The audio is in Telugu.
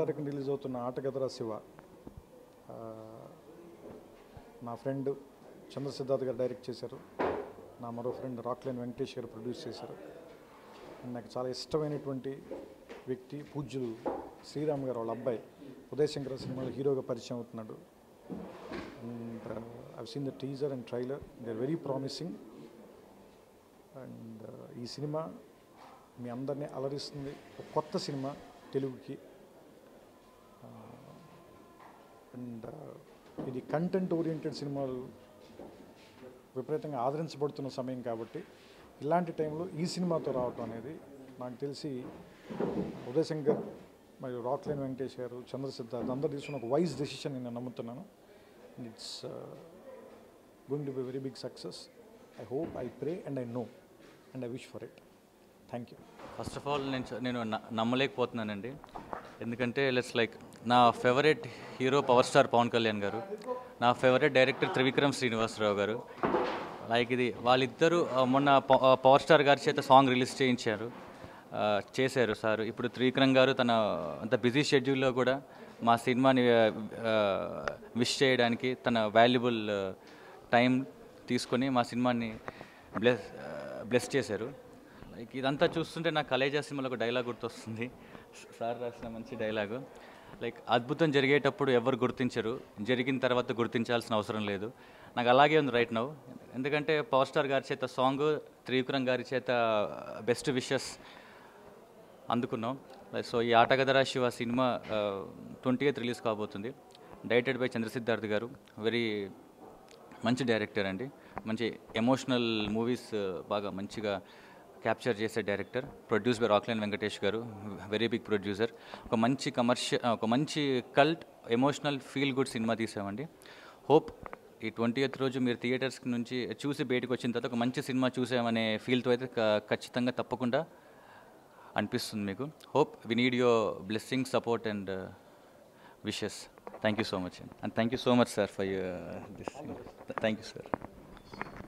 అవుతున్న ఆటగదరా శివ నా ఫ్రెండ్ చంద్రసిద్ధార్థ్ గారు డైరెక్ట్ చేశారు. నా మరో ఫ్రెండ్ రాక్లైన్ వెంకటేష్ గారు ప్రొడ్యూస్ చేశారు. నాకు చాలా ఇష్టమైనటువంటి వ్యక్తి పూజ్యులు శ్రీరామ్ గారు వాళ్ళ అబ్బాయి. ఉదయ్ శంకర్ సినిమాలో హీరోగా పరిచయం అవుతున్నాడు. And I've seen the teaser and trailer they are very promising and ఈ సినిమా మీ అందరినీ అలరిస్తుంది. ఒక కొత్త సినిమా తెలుగుకి అండ్ uh, ఇది కంటెంట్ ఓరియంటెడ్ సినిమాలు విపరీతంగా ఆదరించబడుతున్న సమయం కాబట్టి ఇలాంటి టైంలో ఈ సినిమాతో రావటం అనేది నాకు తెలిసి ఉదయశంకర్ మరియు రాక్లైన్ వెంకటేష్ గారు చంద్రసిద్ధార్థ్ అందరు తీసుకున్న ఒక వైజ్ డెసిషన్ నేను నమ్ముతున్నాను. It's going to be very big success I hope I pray and I know and I wish for it thank you first of all నేను నేను న- నమ్మలేకపోతున్నానండి. ఎందుకంటే లెట్స్ లైక్ నా favourite hero power star Pawan Kalyan garu నా ఫేవరెట్ డైరెక్టర్ త్రివిక్రమ్ శ్రీనివాసరావు గారు. లైక్ ఇది వాళ్ళిద్దరూ మొన్న పవర్ స్టార్ గారి చేత సాంగ్ రిలీజ్ చేయించారు. చేశారు సార్. ఇప్పుడు త్రివిక్రమ్ గారు తన అంత బిజీ షెడ్యూల్లో కూడా మా సినిమాని విష్ చేయడానికి తన వాల్యుబుల్ టైం తీసుకొని మా సినిమాని బ్లెస్ బ్లెస్ చేశారు. లైక్ ఇదంతా చూస్తుంటే నాకు కలేజా సినిమాలో ఒక డైలాగ్ గుర్తొస్తుంది. సార్ రాసిన మంచి డైలాగు. లైక్ అద్భుతం జరిగేటప్పుడు ఎవరు గుర్తించరు జరిగిన తర్వాత గుర్తించాల్సిన అవసరం లేదు. నాకు అలాగే ఉంది రైట్ నౌ ఎందుకంటే పవర్ స్టార్ గారి చేత సాంగ్ త్రివిక్రమ్ గారి చేత uh, బెస్ట్ విషెస్ అందుకున్నాం. లైక్ సో ఈ Aatagadara Siva cinema twenty eighth release కాబోతుంది. Directed by Chandrasiddharth garu. Very మంచి డైరెక్టర్ అండి. మంచి ఎమోషనల్ మూవీస్ uh, బాగా మంచిగా క్యాప్చర్ చేసే director produce by Rockline Venkatesh garu very big producer ఒక మంచి కమర్షియల్ ఒక మంచి cult emotional feel good cinema తీసామండి. హోప్ ఈ ట్వంటీ ఎయిత్ రోజు మీరు థియేటర్స్ నుంచి చూసి బయటకు వచ్చిన తర్వాత ఒక మంచి సినిమా చూసామనే ఫీల్తో అయితే ఖచ్చితంగా తప్పకుండా అనిపిస్తుంది మీకు. Hope we need your blessing support and wishes thank you so much and thank you so much sir for this thank you sir